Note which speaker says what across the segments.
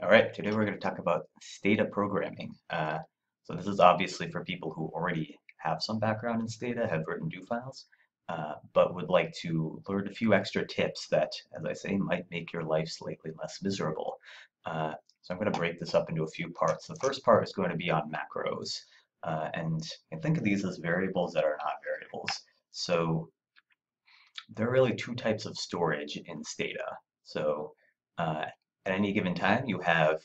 Speaker 1: All right, today we're going to talk about Stata programming. Uh, so this is obviously for people who already have some background in Stata, have written do files, uh, but would like to learn a few extra tips that, as I say, might make your life slightly less miserable. Uh, so I'm going to break this up into a few parts. The first part is going to be on macros, uh, and think of these as variables that are not variables. So there are really two types of storage in Stata. So uh, at any given time, you have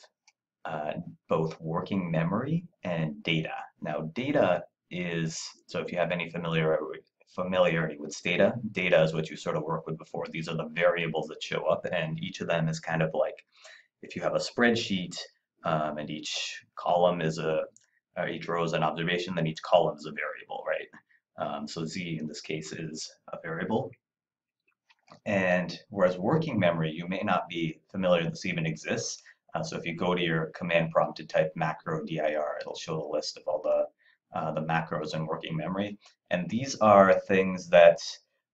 Speaker 1: uh, both working memory and data. Now, data is, so if you have any familiarity, familiarity with Stata, data is what you sort of work with before. These are the variables that show up, and each of them is kind of like, if you have a spreadsheet, um, and each column is a, or each row is an observation, then each column is a variable, right? Um, so Z in this case is a variable. And whereas working memory, you may not be familiar this even exists. Uh, so if you go to your command prompt to type macro dir, it'll show the list of all the, uh, the macros in working memory. And these are things that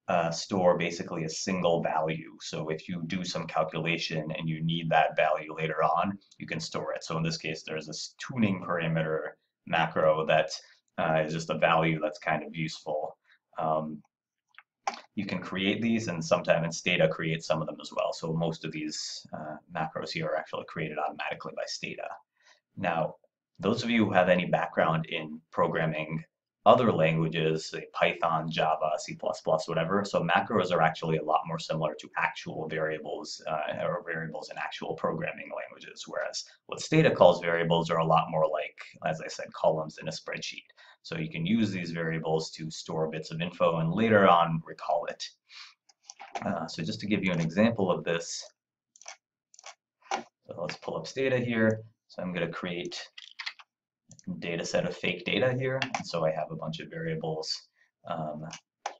Speaker 1: uh, store basically a single value. So if you do some calculation and you need that value later on, you can store it. So in this case, there's this tuning parameter macro that uh, is just a value that's kind of useful. Um, you can create these and sometimes Stata creates some of them as well. So most of these uh, macros here are actually created automatically by Stata. Now, those of you who have any background in programming other languages, say Python, Java, C++, whatever, so macros are actually a lot more similar to actual variables uh, or variables in actual programming languages, whereas what Stata calls variables are a lot more like, as I said, columns in a spreadsheet. So you can use these variables to store bits of info and later on recall it. Uh, so just to give you an example of this, so let's pull up Stata here. So I'm going to create data set of fake data here. So I have a bunch of variables. Um,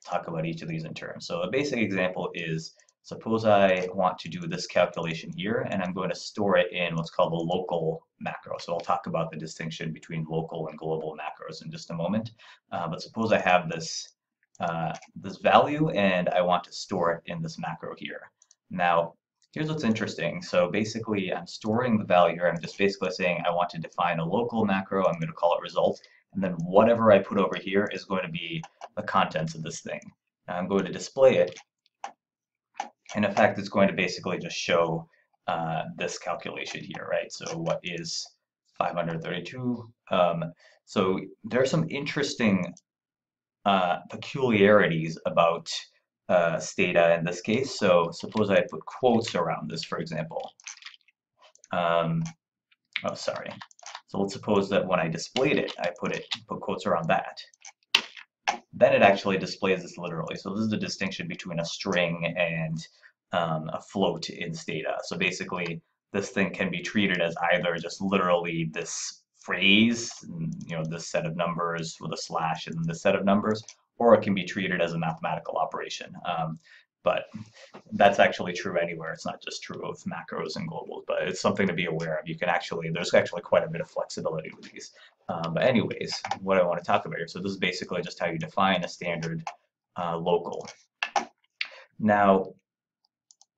Speaker 1: talk about each of these in turn. So a basic example is Suppose I want to do this calculation here, and I'm going to store it in what's called a local macro. So I'll talk about the distinction between local and global macros in just a moment. Uh, but suppose I have this, uh, this value, and I want to store it in this macro here. Now, here's what's interesting. So basically, I'm storing the value here. I'm just basically saying I want to define a local macro. I'm going to call it result. And then whatever I put over here is going to be the contents of this thing. I'm going to display it in effect, it's going to basically just show uh, this calculation here, right? So what is 532? Um, so there are some interesting uh, peculiarities about uh, Stata in this case. So suppose I put quotes around this, for example. Um, oh, sorry. So let's suppose that when I displayed it, I put it put quotes around that then it actually displays this literally. So this is the distinction between a string and um, a float in Stata. So basically, this thing can be treated as either just literally this phrase, you know, this set of numbers with a slash and this set of numbers, or it can be treated as a mathematical operation. Um, but that's actually true anywhere. It's not just true of macros and globals, but it's something to be aware of. You can actually, there's actually quite a bit of flexibility with these. Um, but anyways, what I want to talk about here, so this is basically just how you define a standard uh, local. Now,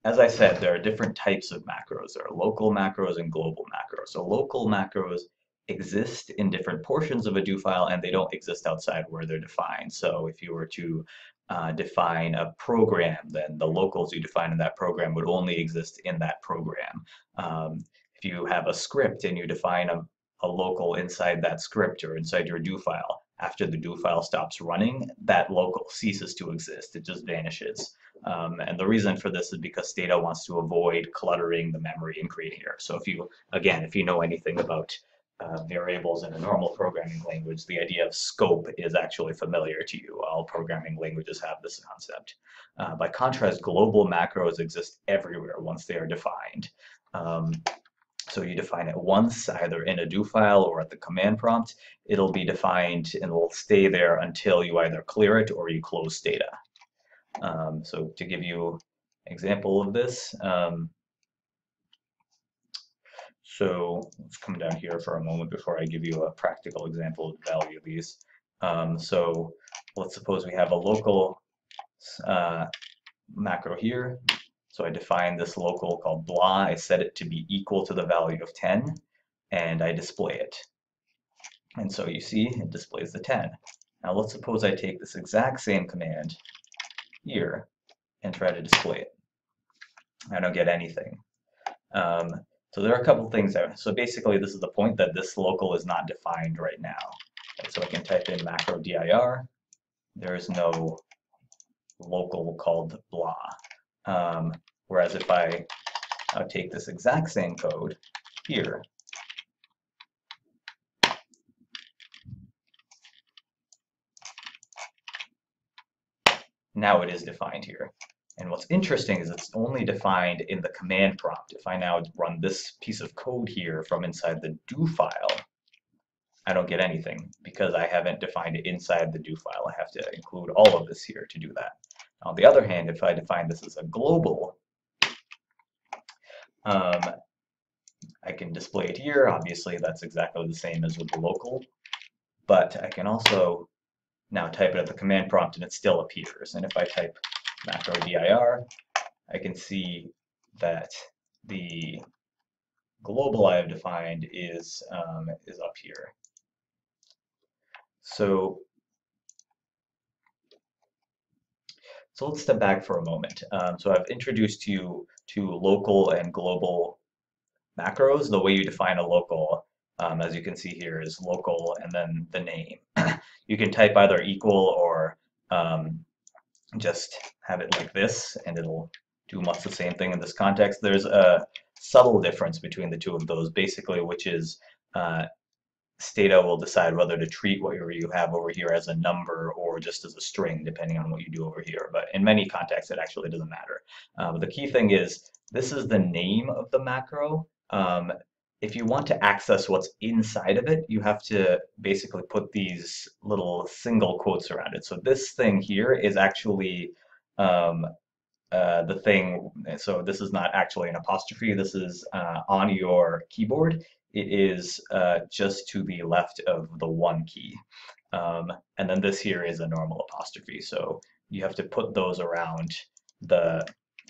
Speaker 1: as I said, there are different types of macros. There are local macros and global macros. So local macros exist in different portions of a do file and they don't exist outside where they're defined. So if you were to uh, define a program, then the locals you define in that program would only exist in that program. Um, if you have a script and you define a, a local inside that script or inside your do file, after the do file stops running, that local ceases to exist. It just vanishes. Um, and the reason for this is because Stata wants to avoid cluttering the memory and creating errors. So if you, again, if you know anything about uh, variables in a normal programming language, the idea of scope is actually familiar to you. All programming languages have this concept. Uh, by contrast, global macros exist everywhere once they are defined. Um, so you define it once, either in a do file or at the command prompt. It'll be defined and will stay there until you either clear it or you close Stata. Um, so to give you an example of this, um, so let's come down here for a moment before I give you a practical example of the value of these. Um, so let's suppose we have a local uh, macro here, So I define this local called blah. I set it to be equal to the value of 10, and I display it. And so you see, it displays the 10. Now let's suppose I take this exact same command here and try to display it. I don't get anything. Um, so there are a couple things there. So basically this is the point that this local is not defined right now. So I can type in macro dir. There is no local called blah. Um, whereas if I uh, take this exact same code here, now it is defined here. And what's interesting is it's only defined in the command prompt. If I now run this piece of code here from inside the do file, I don't get anything because I haven't defined it inside the do file. I have to include all of this here to do that. On the other hand, if I define this as a global, um, I can display it here. Obviously, that's exactly the same as with the local. But I can also now type it at the command prompt and it still appears. And if I type macro dir, I can see that the global I have defined is, um, is up here. So So let's step back for a moment. Um, so I've introduced you to local and global macros. The way you define a local, um, as you can see here, is local and then the name. you can type either equal or um, just have it like this, and it'll do much the same thing in this context. There's a subtle difference between the two of those, basically, which is uh, Stata will decide whether to treat what you have over here as a number or just as a string, depending on what you do over here. But in many contexts, it actually doesn't matter. Uh, but the key thing is, this is the name of the macro. Um, if you want to access what's inside of it, you have to basically put these little single quotes around it. So this thing here is actually um, uh, the thing, so this is not actually an apostrophe, this is uh, on your keyboard it is uh, just to the left of the one key. Um, and then this here is a normal apostrophe. So you have to put those around the,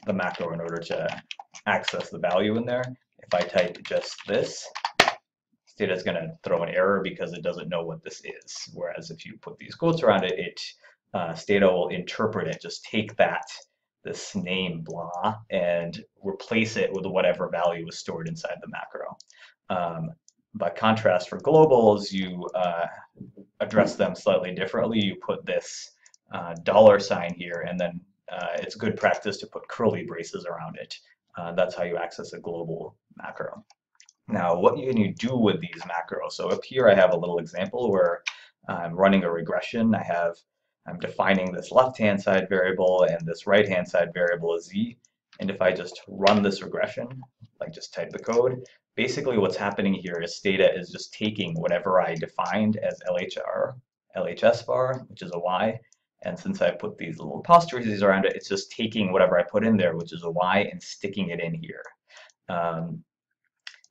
Speaker 1: the macro in order to access the value in there. If I type just this, Stata is going to throw an error because it doesn't know what this is. Whereas if you put these quotes around it, it uh, Stata will interpret it, just take that, this name blah, and replace it with whatever value is stored inside the macro. Um, by contrast, for globals, you uh, address them slightly differently. You put this uh, dollar sign here, and then uh, it's good practice to put curly braces around it. Uh, that's how you access a global macro. Now, what can you do with these macros? So up here, I have a little example where I'm running a regression. I have I'm defining this left-hand side variable and this right-hand side variable is z. And if I just run this regression, like just type the code, basically what's happening here is Stata is just taking whatever I defined as LHR, LHS var, which is a Y, and since I put these little apostrophes around it, it's just taking whatever I put in there, which is a Y, and sticking it in here. Um,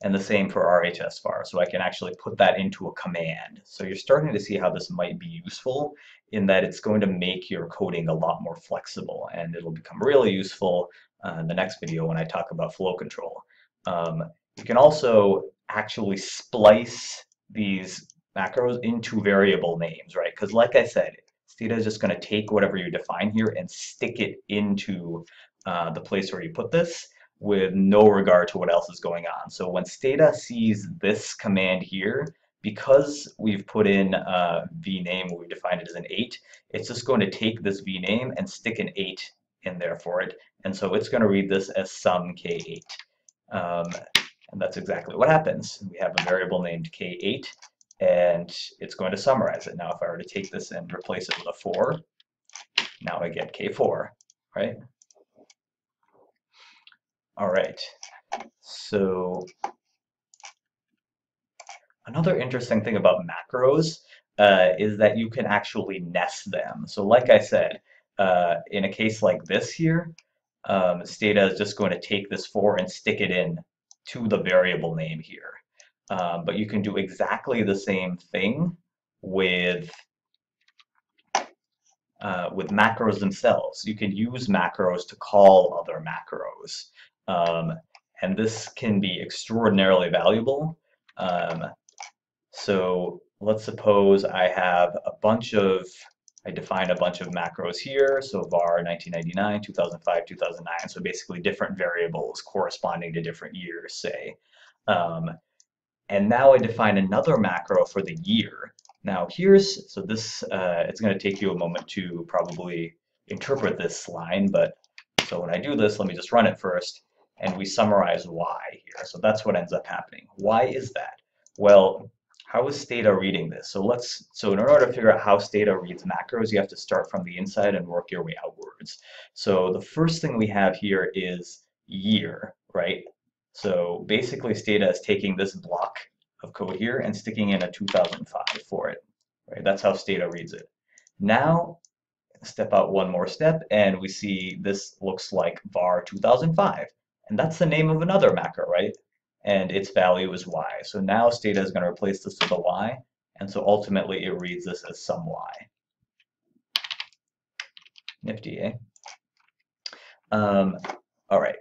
Speaker 1: and the same for RHS var, so I can actually put that into a command. So you're starting to see how this might be useful in that it's going to make your coding a lot more flexible, and it'll become really useful uh, in the next video when I talk about flow control. Um, you can also actually splice these macros into variable names, right? Because like I said, Stata is just going to take whatever you define here and stick it into uh, the place where you put this with no regard to what else is going on. So when Stata sees this command here, because we've put in uh, vname, we defined it as an 8, it's just going to take this vname and stick an 8 in there for it. And so it's going to read this as sum k8. Um, and that's exactly what happens. We have a variable named k8, and it's going to summarize it. Now, if I were to take this and replace it with a 4, now I get k4, right? All right, so another interesting thing about macros uh, is that you can actually nest them. So like I said, uh, in a case like this here, um, Stata is just going to take this 4 and stick it in to the variable name here. Um, but you can do exactly the same thing with uh, with macros themselves. You can use macros to call other macros. Um, and this can be extraordinarily valuable. Um, so let's suppose I have a bunch of, I define a bunch of macros here, so var 1999, 2005, 2009, so basically different variables corresponding to different years, say. Um, and now I define another macro for the year. Now here's, so this, uh, it's going to take you a moment to probably interpret this line, but so when I do this, let me just run it first, and we summarize y here. So that's what ends up happening. Why is that? Well, how is Stata reading this? So let's, so in order to figure out how Stata reads macros, you have to start from the inside and work your way outwards. So the first thing we have here is year, right? So basically Stata is taking this block of code here and sticking in a 2005 for it. Right? That's how Stata reads it. Now, step out one more step and we see this looks like var 2005. And that's the name of another macro, right? And its value is y. So now Stata is going to replace this with a y. And so ultimately it reads this as sum y. Nifty, eh? Um, all right.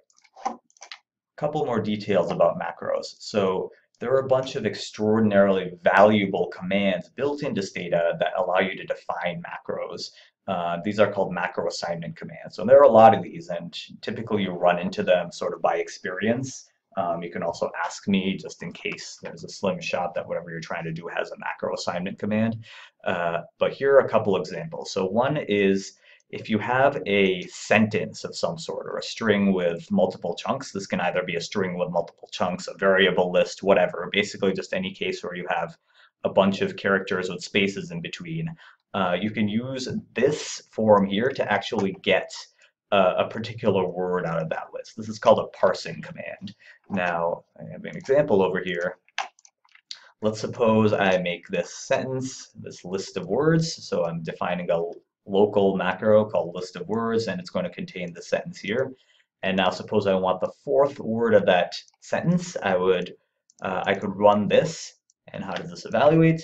Speaker 1: Couple more details about macros. So there are a bunch of extraordinarily valuable commands built into Stata that allow you to define macros. Uh, these are called macro assignment commands. So there are a lot of these, and typically you run into them sort of by experience. Um, you can also ask me just in case there's a slim shot that whatever you're trying to do has a macro assignment command. Uh, but here are a couple examples. So one is if you have a sentence of some sort or a string with multiple chunks, this can either be a string with multiple chunks, a variable list, whatever, basically just any case where you have a bunch of characters with spaces in between. Uh, you can use this form here to actually get uh, a particular word out of that list. This is called a parsing command. Now, I have an example over here. Let's suppose I make this sentence, this list of words. So I'm defining a local macro called list of words, and it's going to contain the sentence here. And now suppose I want the fourth word of that sentence, I would, uh, I could run this. And how does this evaluate?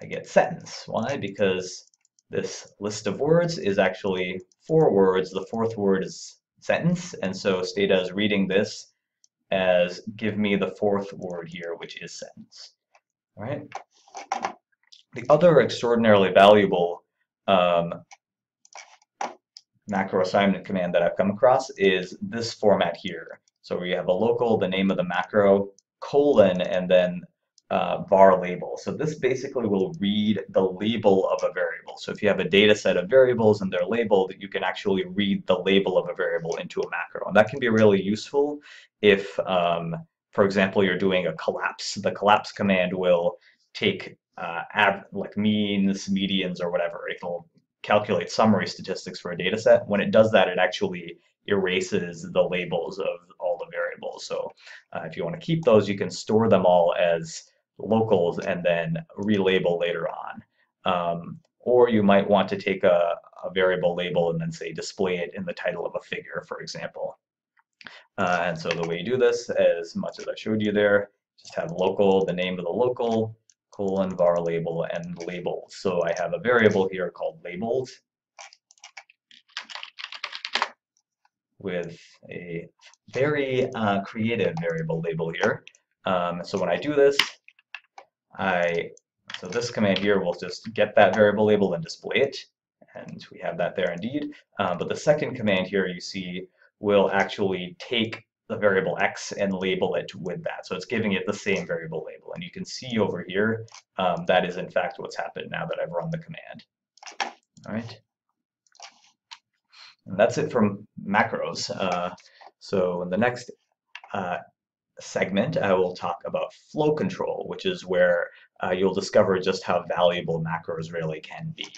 Speaker 1: I get sentence. Why? Because this list of words is actually four words. The fourth word is sentence. And so Stata is reading this as give me the fourth word here, which is sentence. All right. The other extraordinarily valuable um, macro assignment command that I've come across is this format here. So we have a local, the name of the macro, colon, and then uh, var label. So this basically will read the label of a variable. So if you have a data set of variables and they're labeled, you can actually read the label of a variable into a macro. And that can be really useful if, um, for example, you're doing a collapse. The collapse command will take uh, like means, medians, or whatever. It'll calculate summary statistics for a data set. When it does that, it actually erases the labels of all the variables. So uh, if you want to keep those, you can store them all as locals and then relabel later on. Um, or you might want to take a, a, variable label and then say display it in the title of a figure, for example. Uh, and so the way you do this, as much as I showed you there, just have local, the name of the local, colon var label and labels. So I have a variable here called labels with a very uh, creative variable label here. Um, so when I do this, I so this command here will just get that variable label and display it, and we have that there indeed. Um, but the second command here you see will actually take the variable x and label it with that. So it's giving it the same variable label. And you can see over here, um, that is in fact what's happened now that I've run the command. All right. And that's it from macros. Uh, so in the next uh, segment, I will talk about flow control, which is where uh, you'll discover just how valuable macros really can be.